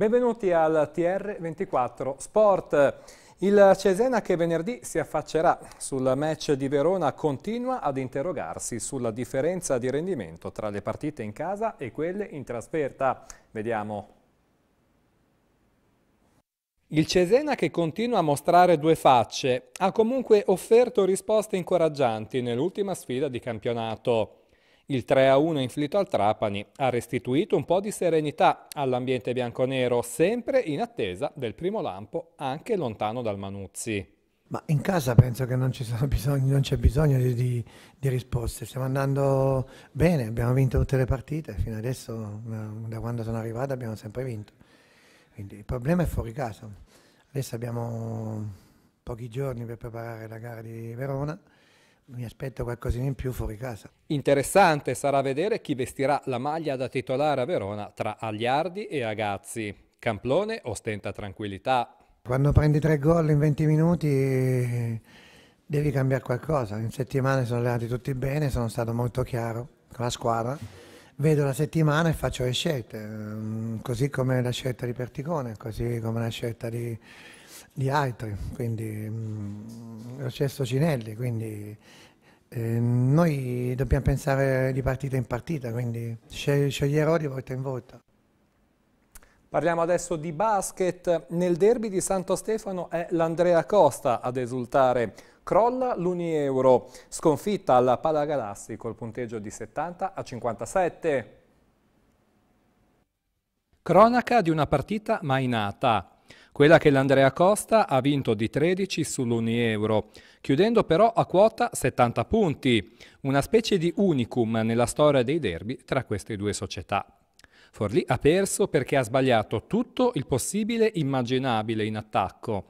Benvenuti al TR24 Sport. Il Cesena che venerdì si affaccerà sul match di Verona continua ad interrogarsi sulla differenza di rendimento tra le partite in casa e quelle in trasferta. Vediamo. Il Cesena che continua a mostrare due facce ha comunque offerto risposte incoraggianti nell'ultima sfida di campionato. Il 3-1 inflitto al Trapani ha restituito un po' di serenità all'ambiente bianconero, sempre in attesa del primo lampo, anche lontano dal Manuzzi. Ma in casa penso che non, bisogno, non c'è bisogno di, di, di, risposte, stiamo andando bene, abbiamo vinto tutte le partite, fino adesso da quando sono arrivato abbiamo sempre vinto. Quindi il problema è fuori casa. Adesso abbiamo pochi giorni per preparare la gara di Verona mi aspetto qualcosina in più fuori casa. Interessante sarà vedere chi vestirà la maglia da titolare a Verona tra Agliardi e Agazzi. Camplone ostenta tranquillità. Quando prendi tre gol in 20 minuti devi cambiare qualcosa. In settimana sono allenati tutti bene, sono stato molto chiaro con la squadra. Vedo la settimana e faccio le scelte, mm, così come la scelta di Perticone, così come la scelta di, di altri, quindi stesso Cinelli, quindi eh, noi dobbiamo pensare di partita in partita, quindi sceglierò di volta in volta. Parliamo adesso di basket. Nel derby di Santo Stefano è l'Andrea Costa ad esultare. Crolla l'Uni Euro, sconfitta alla Palagalassi col punteggio di 70 a 57. Cronaca di una partita mai nata. Quella che l'Andrea Costa ha vinto di 13 sull'Uni Euro, chiudendo però a quota 70 punti, una specie di unicum nella storia dei derby tra queste due società. Forlì ha perso perché ha sbagliato tutto il possibile immaginabile in attacco.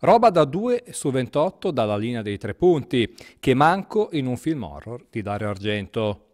Roba da 2 su 28 dalla linea dei tre punti, che manco in un film horror di Dario Argento.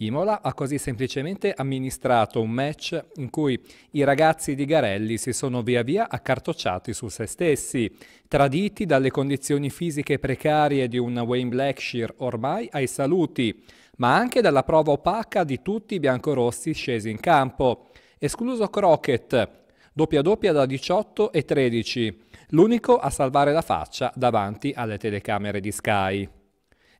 Imola ha così semplicemente amministrato un match in cui i ragazzi di Garelli si sono via via accartocciati su se stessi, traditi dalle condizioni fisiche precarie di un Wayne Blackshire ormai ai saluti, ma anche dalla prova opaca di tutti i biancorossi scesi in campo, escluso Crockett, doppia doppia da 18 e 13, l'unico a salvare la faccia davanti alle telecamere di Sky.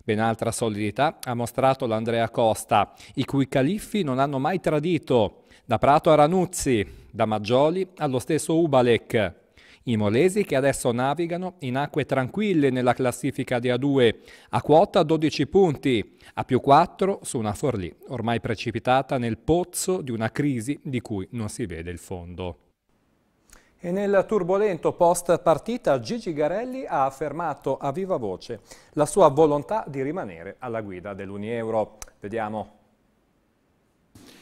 Ben altra solidità ha mostrato l'Andrea Costa, i cui califfi non hanno mai tradito, da Prato a Ranuzzi, da Maggioli allo stesso Ubalek. I molesi che adesso navigano in acque tranquille nella classifica di A2, a quota 12 punti, a più 4 su una Forlì, ormai precipitata nel pozzo di una crisi di cui non si vede il fondo. E nel turbolento post partita Gigi Garelli ha affermato a viva voce la sua volontà di rimanere alla guida dell'Unieuro. Vediamo.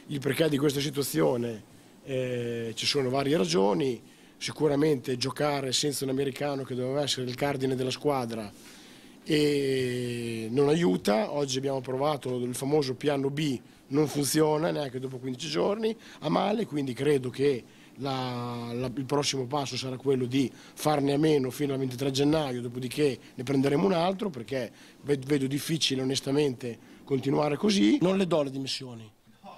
Il perché di questa situazione eh, ci sono varie ragioni, sicuramente giocare senza un americano che doveva essere il cardine della squadra e non aiuta, oggi abbiamo provato il famoso piano B, non funziona neanche dopo 15 giorni, a male, quindi credo che la, la, il prossimo passo sarà quello di farne a meno fino al 23 gennaio, dopodiché ne prenderemo un altro perché vedo difficile onestamente continuare così. Non le do le dimissioni,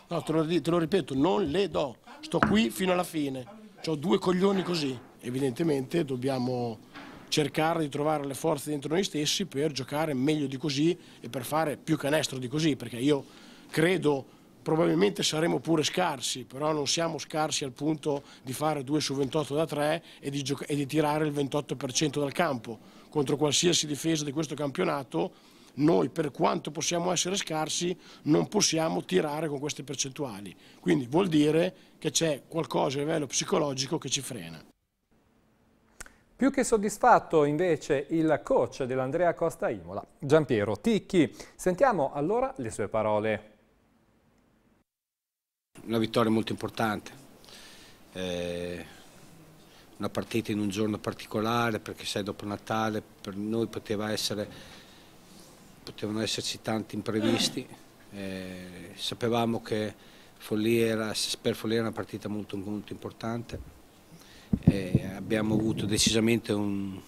no, te, lo, te lo ripeto, non le do, sto qui fino alla fine, ho due coglioni così, evidentemente dobbiamo cercare di trovare le forze dentro noi stessi per giocare meglio di così e per fare più canestro di così, perché io credo probabilmente saremo pure scarsi, però non siamo scarsi al punto di fare 2 su 28 da 3 e di, e di tirare il 28% dal campo. Contro qualsiasi difesa di questo campionato noi per quanto possiamo essere scarsi non possiamo tirare con queste percentuali. Quindi vuol dire che c'è qualcosa a livello psicologico che ci frena. Più che soddisfatto invece il coach dell'Andrea Costa Imola, Giampiero Ticchi. Sentiamo allora le sue parole una vittoria molto importante, eh, una partita in un giorno particolare perché sai dopo Natale per noi poteva essere, potevano esserci tanti imprevisti, eh, sapevamo che Folliera, per Folliera era una partita molto, molto importante, eh, abbiamo avuto decisamente un,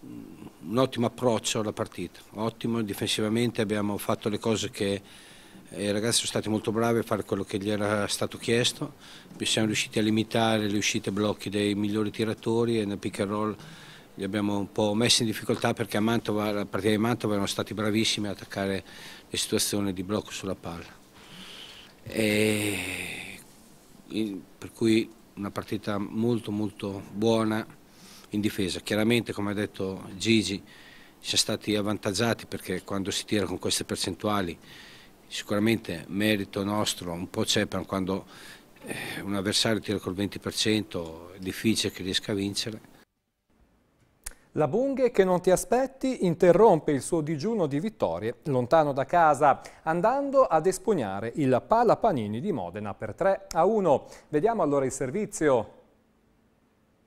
un ottimo approccio alla partita, ottimo, difensivamente abbiamo fatto le cose che i ragazzi sono stati molto bravi a fare quello che gli era stato chiesto, siamo riusciti a limitare le uscite blocchi dei migliori tiratori e nel pick and roll li abbiamo un po' messi in difficoltà perché a Mantova, la partita di Mantova erano stati bravissimi a attaccare le situazioni di blocco sulla palla. E, per cui una partita molto molto buona in difesa. Chiaramente come ha detto Gigi siamo stati avvantaggiati perché quando si tira con queste percentuali sicuramente merito nostro un po' c'è per quando eh, un avversario tira col 20% è difficile che riesca a vincere la Bunghe che non ti aspetti interrompe il suo digiuno di vittorie lontano da casa, andando ad espugnare il Pala Panini di Modena per 3 a 1. Vediamo allora il servizio.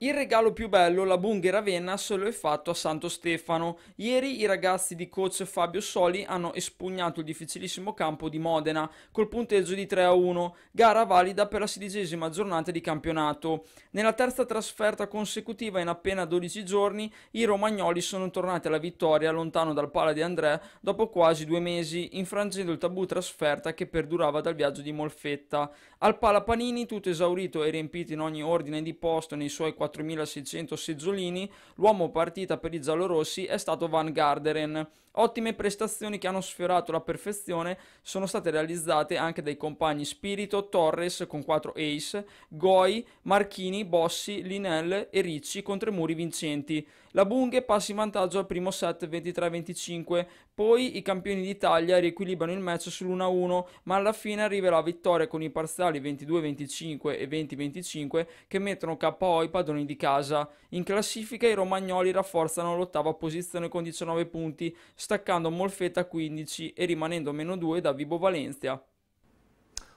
Il regalo più bello la Bunghe Ravenna se lo è fatto a Santo Stefano. Ieri i ragazzi di coach Fabio Soli hanno espugnato il difficilissimo campo di Modena col punteggio di 3 a 1, gara valida per la sedicesima giornata di campionato. Nella terza trasferta consecutiva in appena 12 giorni i romagnoli sono tornati alla vittoria lontano dal Pala di André dopo quasi due mesi, infrangendo il tabù trasferta che perdurava dal viaggio di Molfetta. Al Pala Panini, tutto esaurito e riempito in ogni ordine di posto nei suoi 4 4.600 seggiolini, l'uomo partita per i giallorossi è stato Van Garderen. Ottime prestazioni che hanno sfiorato la perfezione sono state realizzate anche dai compagni Spirito, Torres con 4 ace, Goi, Marchini, Bossi, Linell e Ricci con tre muri vincenti. La Bunghe passa in vantaggio al primo set 23-25, poi i campioni d'Italia riequilibrano il match sull'1-1, ma alla fine arriva la vittoria con i parziali 22-25 e 20-25 che mettono KO i padroni di casa. In classifica i romagnoli rafforzano l'ottava posizione con 19 punti, staccando Molfetta a 15 e rimanendo meno 2 da Vibo Valencia.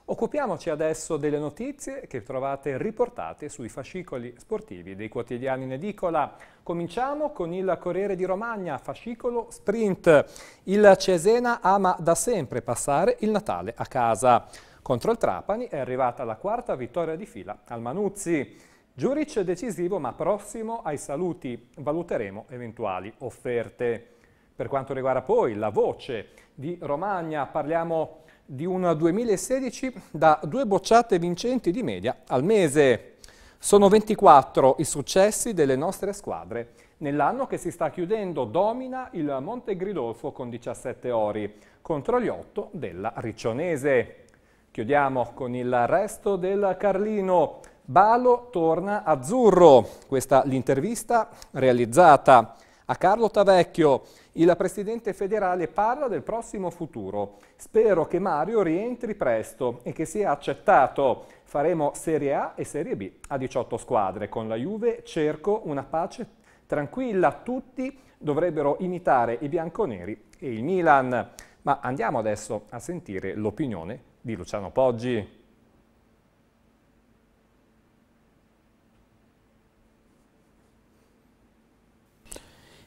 Occupiamoci adesso delle notizie che trovate riportate sui fascicoli sportivi dei quotidiani in edicola. Cominciamo con il Corriere di Romagna, fascicolo sprint. Il Cesena ama da sempre passare il Natale a casa. Contro il Trapani è arrivata la quarta vittoria di fila al Manuzzi. Giuric decisivo ma prossimo ai saluti. Valuteremo eventuali offerte. Per quanto riguarda poi la voce di Romagna, parliamo di un 2016 da due bocciate vincenti di media al mese. Sono 24 i successi delle nostre squadre. Nell'anno che si sta chiudendo domina il Monte Gridolfo con 17 ori contro gli 8 della Riccionese. Chiudiamo con il resto del Carlino. Balo torna azzurro. Questa l'intervista realizzata a Carlo Tavecchio. Il presidente federale parla del prossimo futuro. Spero che Mario rientri presto e che sia accettato. Faremo Serie A e Serie B a 18 squadre. Con la Juve cerco una pace tranquilla. Tutti dovrebbero imitare i bianconeri e il Milan. Ma andiamo adesso a sentire l'opinione di Luciano Poggi.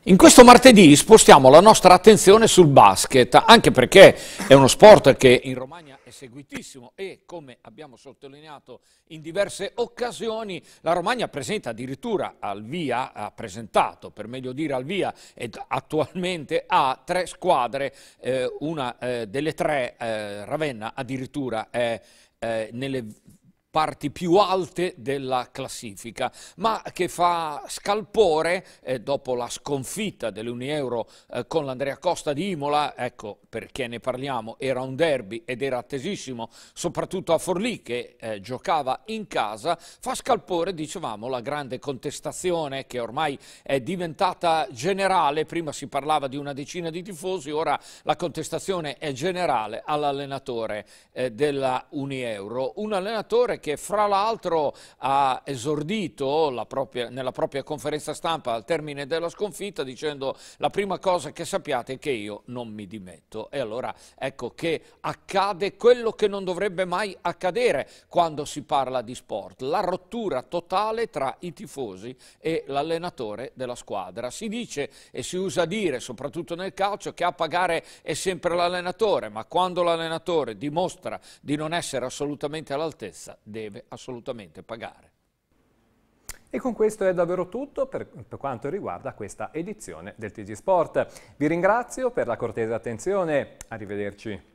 In questo martedì spostiamo la nostra attenzione sul basket, anche perché è uno sport che in Romagna è seguitissimo e, come abbiamo sottolineato in diverse occasioni, la Romagna presenta addirittura al via, ha presentato per meglio dire al via, ed attualmente ha tre squadre, eh, una eh, delle tre, eh, Ravenna, addirittura è eh, nelle parti più alte della classifica, ma che fa scalpore eh, dopo la sconfitta dell'Unieuro eh, con l'Andrea Costa di Imola, ecco perché ne parliamo, era un derby ed era attesissimo, soprattutto a Forlì che eh, giocava in casa, fa scalpore, dicevamo, la grande contestazione che ormai è diventata generale, prima si parlava di una decina di tifosi, ora la contestazione è generale all'allenatore eh, della Unieuro, un allenatore che che fra l'altro ha esordito propria, nella propria conferenza stampa al termine della sconfitta dicendo la prima cosa che sappiate è che io non mi dimetto. E allora ecco che accade quello che non dovrebbe mai accadere quando si parla di sport, la rottura totale tra i tifosi e l'allenatore della squadra. Si dice e si usa dire, soprattutto nel calcio, che a pagare è sempre l'allenatore, ma quando l'allenatore dimostra di non essere assolutamente all'altezza, deve assolutamente pagare. E con questo è davvero tutto per, per, quanto riguarda questa edizione del TG Sport. Vi ringrazio per la cortese attenzione, arrivederci.